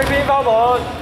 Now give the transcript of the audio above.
这边包门。